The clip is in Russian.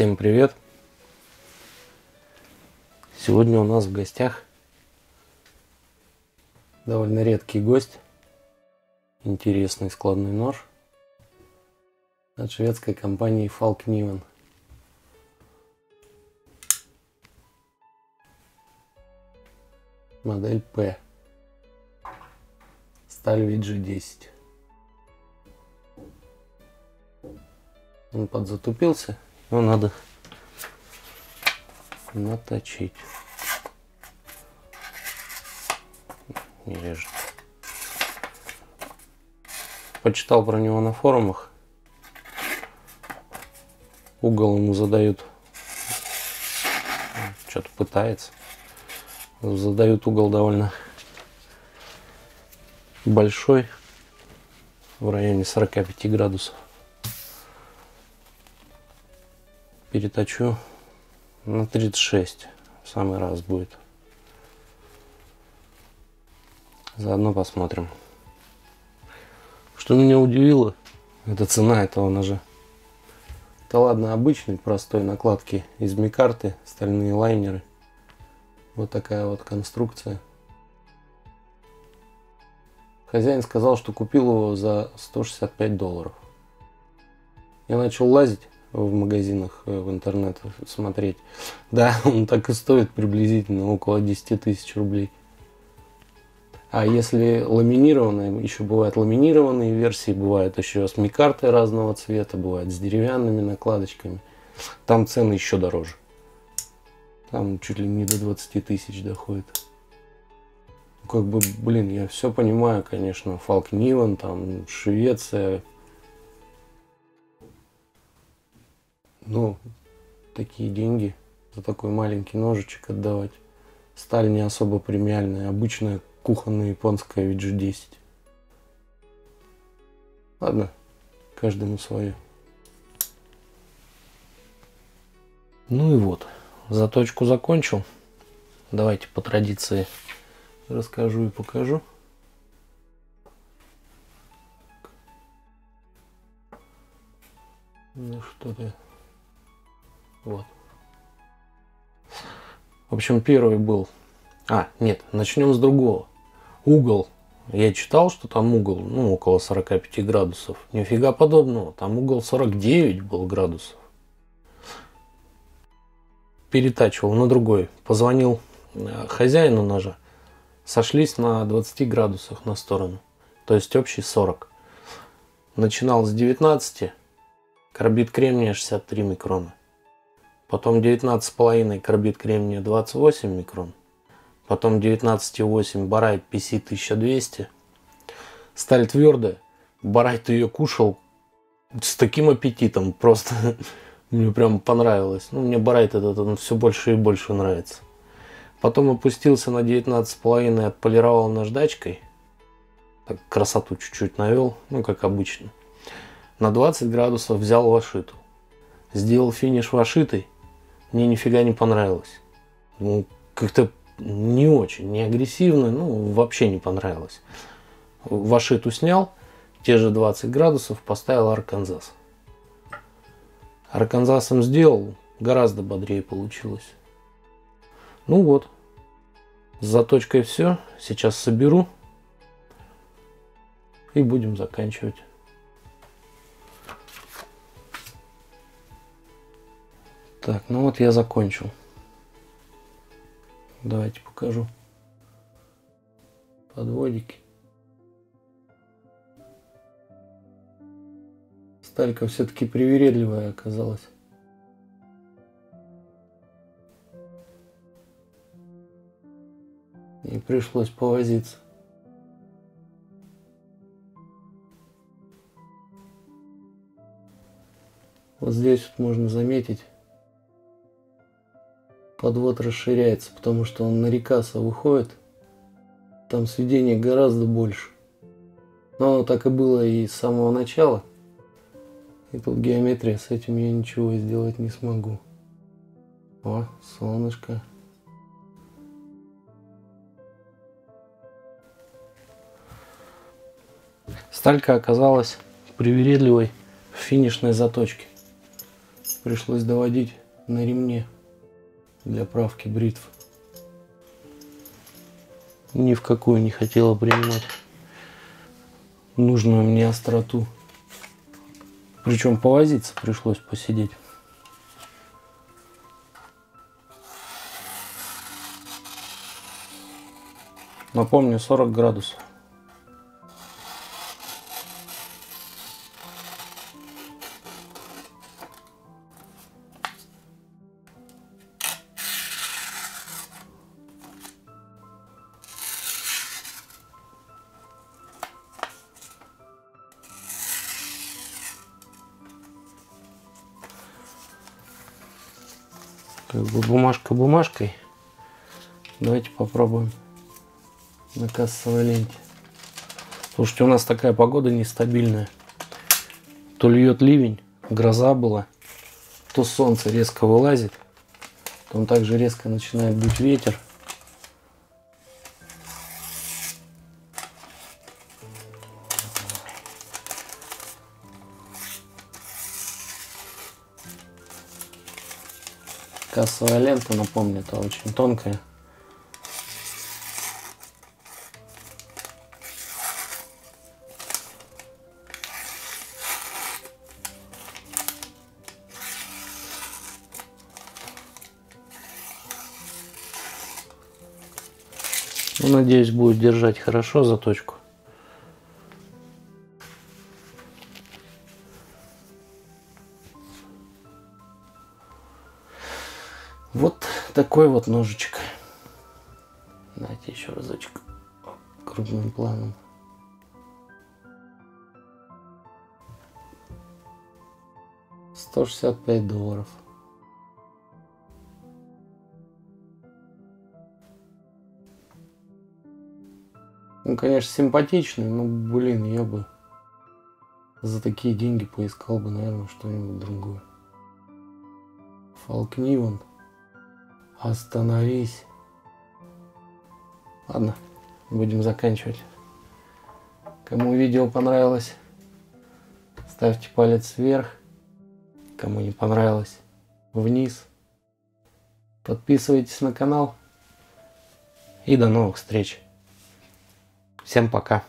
Всем привет! Сегодня у нас в гостях довольно редкий гость. Интересный складной нож от шведской компании Falkniven. Модель P. Сталь VG10. Он подзатупился, его надо наточить. Не режет. Почитал про него на форумах. Угол ему задают. Что-то пытается. Задают угол довольно большой. В районе 45 градусов. Переточу на 36 в самый раз будет. Заодно посмотрим. Что меня удивило это цена этого ножа. Это ладно обычный простой накладки из микарты стальные лайнеры. Вот такая вот конструкция. Хозяин сказал что купил его за 165 долларов. Я начал лазить в магазинах э, в интернет смотреть. Да, он так и стоит приблизительно около 10 тысяч рублей. А если ламинированные, еще бывают ламинированные версии, бывают еще с микартой разного цвета, бывают с деревянными накладочками. Там цены еще дороже. Там чуть ли не до 20 тысяч доходит. Как бы, блин, я все понимаю, конечно, Фалк Ниван, там Швеция, ну, такие деньги за такой маленький ножичек отдавать. Сталь не особо премиальная, обычная кухонная японская VG10. Ладно, каждому свое. Ну и вот, заточку закончил. Давайте по традиции расскажу и покажу. Ну что ты вот. В общем, первый был... А, нет, начнем с другого. Угол. Я читал, что там угол, ну, около 45 градусов. Нифига подобного. Там угол 49 был градусов. Перетачивал на другой. Позвонил э, хозяину ножа. Сошлись на 20 градусах на сторону. То есть общий 40. Начинал с 19. Карбид кремния 63 микрона. Потом 19,5 карбид кремния 28 микрон. Потом 19,8 барайт PC 1200. Сталь твердая. Барайт ее кушал с таким аппетитом. Просто мне прям понравилось. Ну, мне барайт этот он все больше и больше нравится. Потом опустился на 19,5 отполировал наждачкой. Так, красоту чуть-чуть навел, ну как обычно. На 20 градусов взял вашиту. Сделал финиш вашитой мне нифига не понравилось. Ну, как-то не очень, не агрессивно, ну, вообще не понравилось. Вашиту снял, те же 20 градусов, поставил Арканзас. Арканзасом сделал, гораздо бодрее получилось. Ну вот, с заточкой все. Сейчас соберу и будем заканчивать. Так, ну вот я закончил. Давайте покажу. Подводики. Сталька все-таки привередливая оказалась. И пришлось повозиться. Вот здесь вот можно заметить подвод расширяется, потому что он на рекаса выходит. Там сведения гораздо больше. Но оно так и было и с самого начала. И тут геометрия, с этим я ничего сделать не смогу. О, солнышко. Сталька оказалась привередливой в финишной заточке. Пришлось доводить на ремне для правки бритв. Ни в какую не хотела принимать нужную мне остроту. Причем повозиться пришлось посидеть. Напомню, 40 градусов. Как бы бумажка бумажкой. Давайте попробуем на кассовой ленте. Слушайте, у нас такая погода нестабильная. То льет ливень, гроза была, то солнце резко вылазит, то также резко начинает бить ветер. Кассовая лента, напомню, это очень тонкая. Ну, надеюсь, будет держать хорошо заточку. Вот такой вот ножичек. Давайте еще разочек крупным планом. Сто шестьдесят пять долларов. Он, конечно, симпатичный, но, блин, я бы за такие деньги поискал бы, наверное, что-нибудь другое. Фолкниван. Остановись. Ладно, будем заканчивать. Кому видео понравилось, ставьте палец вверх. Кому не понравилось, вниз. Подписывайтесь на канал. И до новых встреч. Всем пока.